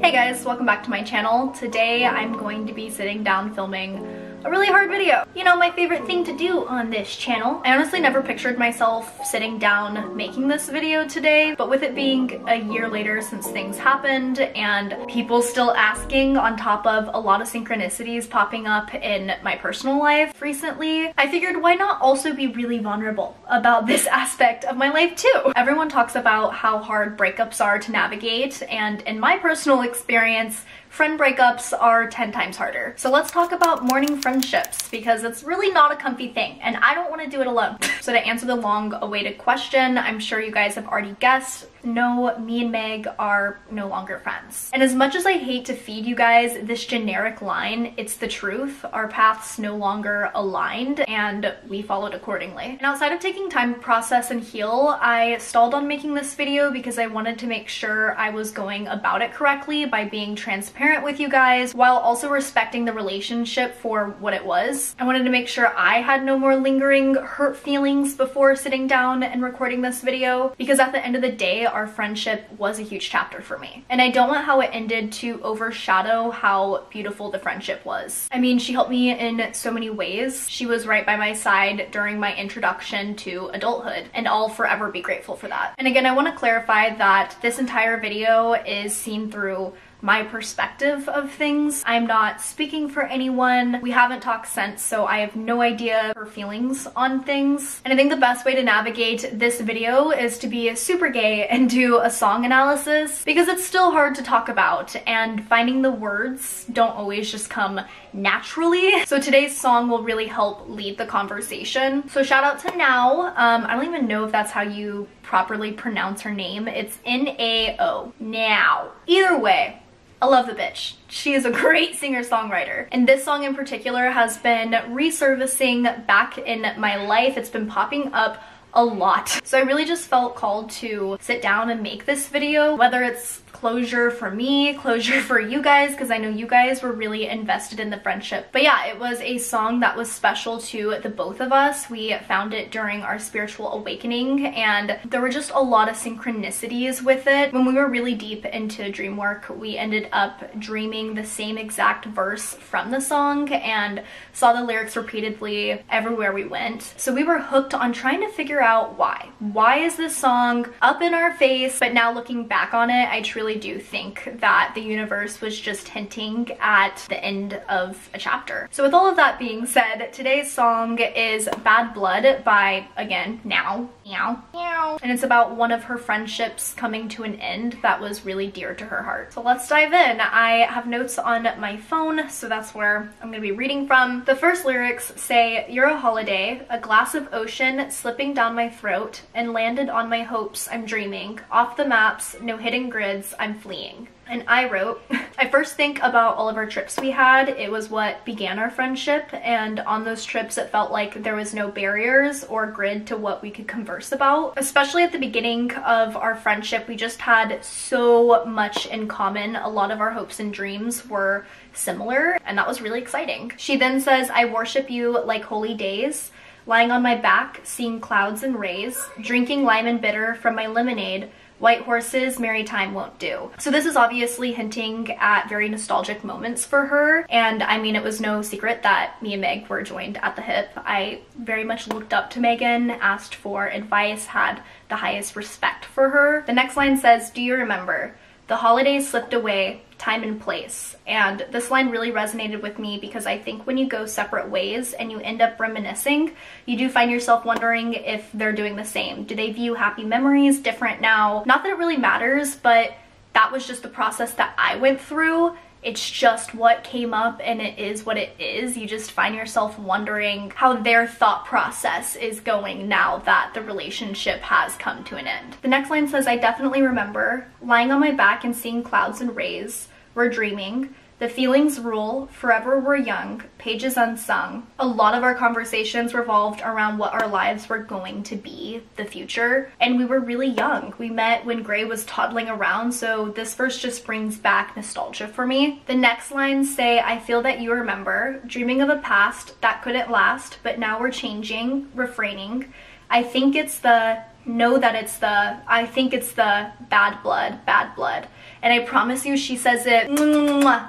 Hey guys, welcome back to my channel. Today I'm going to be sitting down filming a really hard video. You know, my favorite thing to do on this channel. I honestly never pictured myself sitting down making this video today, but with it being a year later since things happened and people still asking on top of a lot of synchronicities popping up in my personal life recently, I figured why not also be really vulnerable about this aspect of my life too. Everyone talks about how hard breakups are to navigate and in my personal experience, friend breakups are 10 times harder. So let's talk about mourning friendships because it's really not a comfy thing and I don't want to do it alone. so to answer the long awaited question, I'm sure you guys have already guessed, no, me and Meg are no longer friends. And as much as I hate to feed you guys this generic line, it's the truth. Our paths no longer aligned and we followed accordingly. And outside of taking time to process and heal, I stalled on making this video because I wanted to make sure I was going about it correctly by being transparent with you guys while also respecting the relationship for what it was. I wanted to make sure I had no more lingering hurt feelings before sitting down and recording this video because at the end of the day, our friendship was a huge chapter for me. And I don't want how it ended to overshadow how beautiful the friendship was. I mean, she helped me in so many ways. She was right by my side during my introduction to adulthood, and I'll forever be grateful for that. And again, I want to clarify that this entire video is seen through my perspective of things. I'm not speaking for anyone. We haven't talked since, so I have no idea her feelings on things. And I think the best way to navigate this video is to be super gay and do a song analysis because it's still hard to talk about and finding the words don't always just come naturally. So today's song will really help lead the conversation. So shout out to NAO. Um, I don't even know if that's how you properly pronounce her name. It's N-A-O. NAO. Either way, I love the bitch. She is a great singer-songwriter. And this song in particular has been resurfacing back in my life. It's been popping up a lot. So I really just felt called to sit down and make this video, whether it's closure for me, closure for you guys, because I know you guys were really invested in the friendship. But yeah, it was a song that was special to the both of us. We found it during our spiritual awakening, and there were just a lot of synchronicities with it. When we were really deep into dream work, we ended up dreaming the same exact verse from the song and saw the lyrics repeatedly everywhere we went. So we were hooked on trying to figure out why. Why is this song up in our face? But now looking back on it, I truly really do think that the universe was just hinting at the end of a chapter. So with all of that being said, today's song is Bad Blood by, again, NAO. Meow. Meow. And it's about one of her friendships coming to an end that was really dear to her heart. So let's dive in. I have notes on my phone, so that's where I'm gonna be reading from. The first lyrics say, You're a holiday, a glass of ocean slipping down my throat and landed on my hopes I'm dreaming. Off the maps, no hidden grids, I'm fleeing. And I wrote, I first think about all of our trips we had. It was what began our friendship. And on those trips, it felt like there was no barriers or grid to what we could converse about. Especially at the beginning of our friendship, we just had so much in common. A lot of our hopes and dreams were similar, and that was really exciting. She then says, I worship you like holy days lying on my back, seeing clouds and rays, drinking lime and bitter from my lemonade, White horses, merry time won't do. So this is obviously hinting at very nostalgic moments for her. And I mean, it was no secret that me and Meg were joined at the hip. I very much looked up to Megan, asked for advice, had the highest respect for her. The next line says, do you remember? The holidays slipped away, time and place. And this line really resonated with me because I think when you go separate ways and you end up reminiscing, you do find yourself wondering if they're doing the same. Do they view happy memories different now? Not that it really matters, but that was just the process that I went through it's just what came up and it is what it is. You just find yourself wondering how their thought process is going now that the relationship has come to an end. The next line says, I definitely remember lying on my back and seeing clouds and rays. We're dreaming. The feelings rule, forever we're young, pages unsung. A lot of our conversations revolved around what our lives were going to be, the future, and we were really young. We met when Gray was toddling around, so this verse just brings back nostalgia for me. The next lines say, I feel that you remember, dreaming of a past that couldn't last, but now we're changing, refraining. I think it's the know that it's the I think it's the bad blood, bad blood. And I promise you, she says it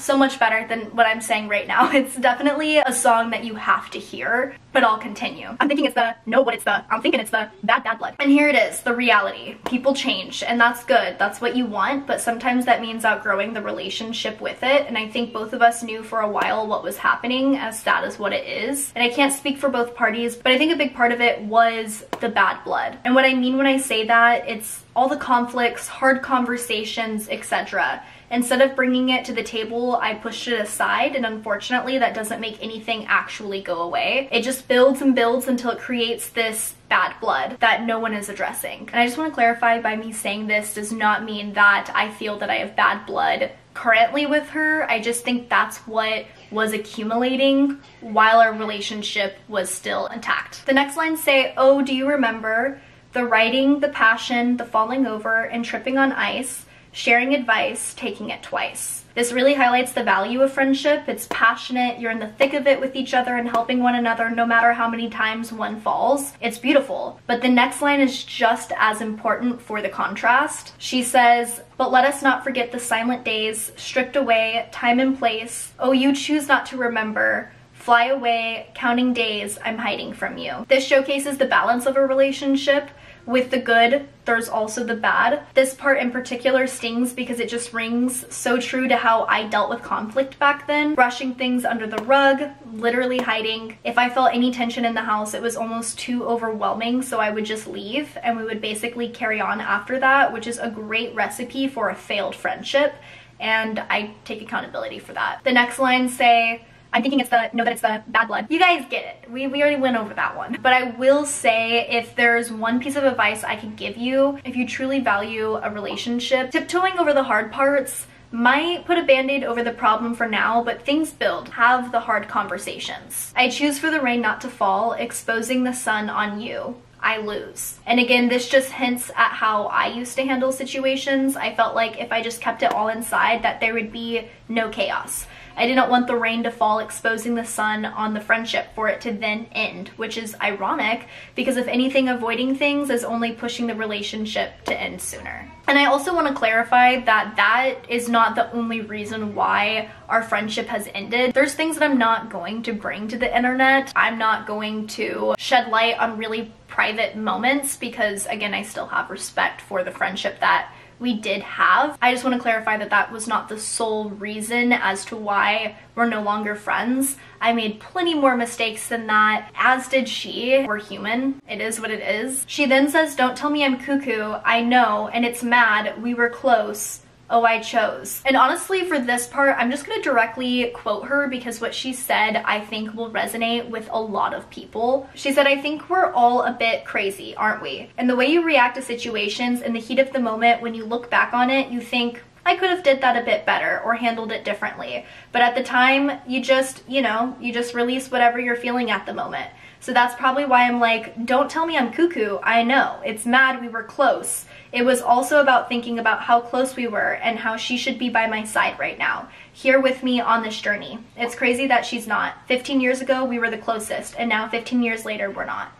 so much better than what I'm saying right now. It's definitely a song that you have to hear, but I'll continue. I'm thinking it's the, no, but it's the, I'm thinking it's the bad, bad blood. And here it is, the reality. People change, and that's good. That's what you want, but sometimes that means outgrowing the relationship with it. And I think both of us knew for a while what was happening, as sad as what it is. And I can't speak for both parties, but I think a big part of it was the bad blood. And what I mean when I say that, it's all the conflicts, hard conversations, etc. Instead of bringing it to the table, I pushed it aside and unfortunately that doesn't make anything actually go away. It just builds and builds until it creates this bad blood that no one is addressing. And I just want to clarify by me saying this does not mean that I feel that I have bad blood currently with her. I just think that's what was accumulating while our relationship was still intact. The next lines say, oh, do you remember the writing, the passion, the falling over, and tripping on ice, sharing advice, taking it twice. This really highlights the value of friendship. It's passionate, you're in the thick of it with each other and helping one another no matter how many times one falls. It's beautiful. But the next line is just as important for the contrast. She says, but let us not forget the silent days, stripped away, time and place. Oh, you choose not to remember fly away, counting days, I'm hiding from you. This showcases the balance of a relationship with the good, there's also the bad. This part in particular stings because it just rings so true to how I dealt with conflict back then. Brushing things under the rug, literally hiding. If I felt any tension in the house, it was almost too overwhelming, so I would just leave and we would basically carry on after that, which is a great recipe for a failed friendship and I take accountability for that. The next lines say, I'm thinking it's the, know that it's the bad blood. You guys get it. We, we already went over that one. But I will say if there's one piece of advice I can give you, if you truly value a relationship, tiptoeing over the hard parts might put a band-aid over the problem for now, but things build. Have the hard conversations. I choose for the rain not to fall, exposing the sun on you. I lose. And again, this just hints at how I used to handle situations. I felt like if I just kept it all inside that there would be no chaos. I didn't want the rain to fall exposing the sun on the friendship for it to then end, which is ironic because if anything, avoiding things is only pushing the relationship to end sooner. And I also want to clarify that that is not the only reason why our friendship has ended. There's things that I'm not going to bring to the internet. I'm not going to shed light on really private moments because again, I still have respect for the friendship that we did have. I just want to clarify that that was not the sole reason as to why we're no longer friends. I made plenty more mistakes than that, as did she. We're human. It is what it is. She then says, don't tell me I'm cuckoo. I know, and it's mad. We were close oh, I chose. And honestly, for this part, I'm just gonna directly quote her because what she said I think will resonate with a lot of people. She said, I think we're all a bit crazy, aren't we? And the way you react to situations in the heat of the moment, when you look back on it, you think, I could have did that a bit better or handled it differently. But at the time, you just, you know, you just release whatever you're feeling at the moment. So that's probably why I'm like, don't tell me I'm cuckoo. I know. It's mad we were close. It was also about thinking about how close we were and how she should be by my side right now, here with me on this journey. It's crazy that she's not. 15 years ago, we were the closest, and now 15 years later, we're not.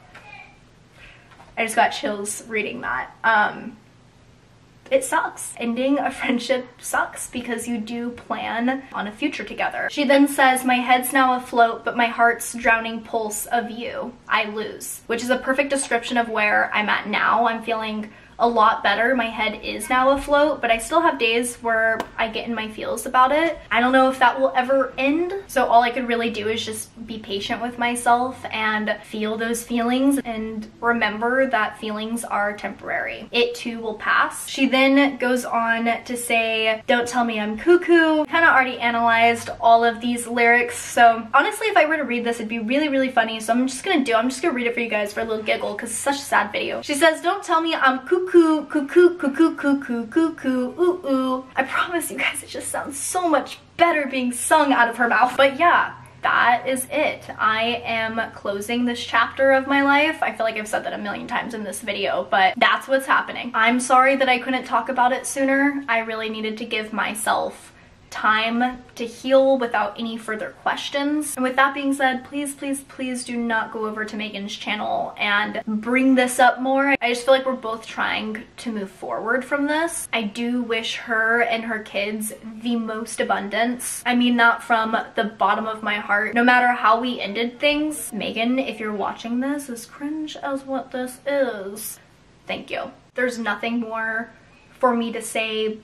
I just got chills reading that. Um, it sucks. Ending a friendship sucks because you do plan on a future together. She then says, my head's now afloat, but my heart's drowning pulse of you. I lose, which is a perfect description of where I'm at now. I'm feeling a lot better. My head is now afloat, but I still have days where I get in my feels about it. I don't know if that will ever end. So all I could really do is just be patient with myself and feel those feelings and remember that feelings are temporary. It too will pass. She then goes on to say, don't tell me I'm cuckoo. Kind of already analyzed all of these lyrics. So honestly, if I were to read this, it'd be really, really funny. So I'm just gonna do, I'm just gonna read it for you guys for a little giggle because it's such a sad video. She says, don't tell me I'm cuckoo cuckoo, cuckoo, cuckoo, cuckoo, cuckoo, ooh, ooh. I promise you guys, it just sounds so much better being sung out of her mouth. But yeah, that is it. I am closing this chapter of my life. I feel like I've said that a million times in this video, but that's what's happening. I'm sorry that I couldn't talk about it sooner. I really needed to give myself time to heal without any further questions. And with that being said, please, please, please do not go over to Megan's channel and bring this up more. I just feel like we're both trying to move forward from this. I do wish her and her kids the most abundance. I mean that from the bottom of my heart. No matter how we ended things, Megan, if you're watching this, as cringe as what this is, thank you. There's nothing more for me to say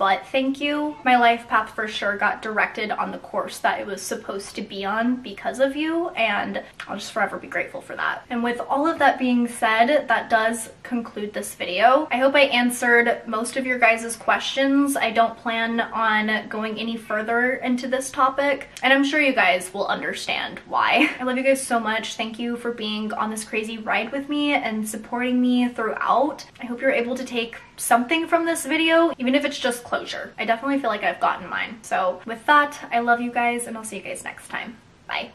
but thank you. My life path for sure got directed on the course that it was supposed to be on because of you and I'll just forever be grateful for that. And with all of that being said, that does conclude this video. I hope I answered most of your guys' questions. I don't plan on going any further into this topic and I'm sure you guys will understand why. I love you guys so much. Thank you for being on this crazy ride with me and supporting me throughout. I hope you're able to take something from this video, even if it's just closure. I definitely feel like I've gotten mine. So with that, I love you guys and I'll see you guys next time. Bye.